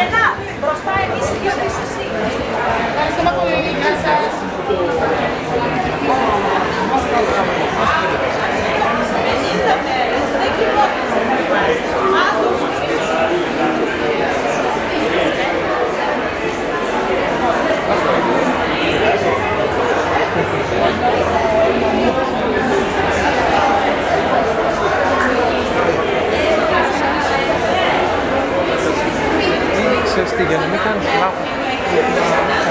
Έλενα, μπροστά εμείς οι δύο πίσω εσύ. Ευχαριστούμε πολύ. Γεια σας. Ξέρεις τι, για Sestig, kan, ja, men kanske.